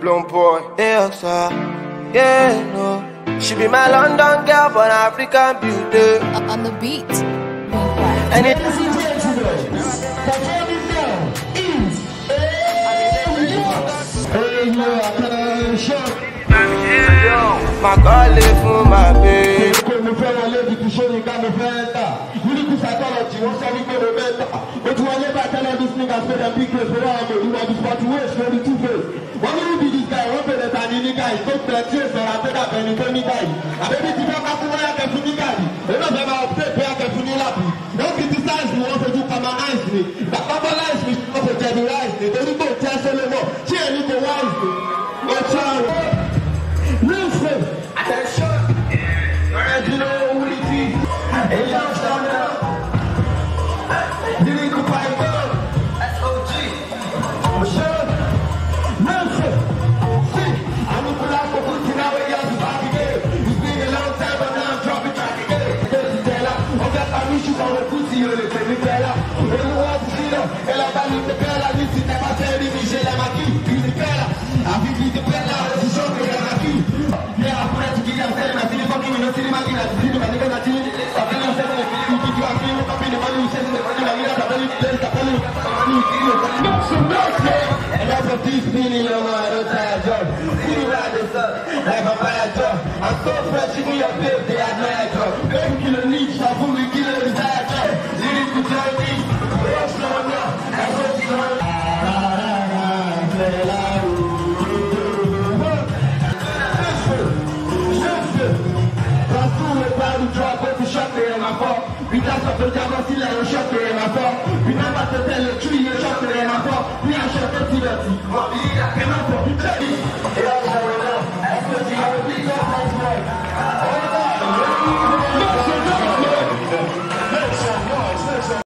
BlownBoii. Yeah, sir. Yeah, no. She be my London girl, but African beauty. Up On the beat. And it my girl live for my babe. pé mo fẹ́ wọlé ibi tí sóni ká mo fẹ́ tà nílùú psychology wọ́n sọ wípé mo fẹ́ tà mo ti wọlé bá tẹ́lẹ̀ bí sneakers pé dem big face lórí àwọn òdùnmọ̀ bí sport waist lórí two nígbà yìí tó tẹ tí yóò sọ̀rọ̀ àtọ́jà bẹni tó nígbà yìí àbẹ́bí ti fẹ́ ká fún wáyà kẹfún nígbà yìí òun náà fẹ́ máa ọ̀pẹ́ ìpẹ́yà kẹfún ní làbù lọ́sì ti sáyẹ̀nsì ni wọ́n fojú kama áìsì ni. I. I I I I I yeah. And that's what feeling, I. I'm so fresh, you need a babe, they admire job. Baby, We just have to jump and see like a shot to my phone. Remember to tell the truth, you shot to my phone. We are see that. We need that came up from see how it is.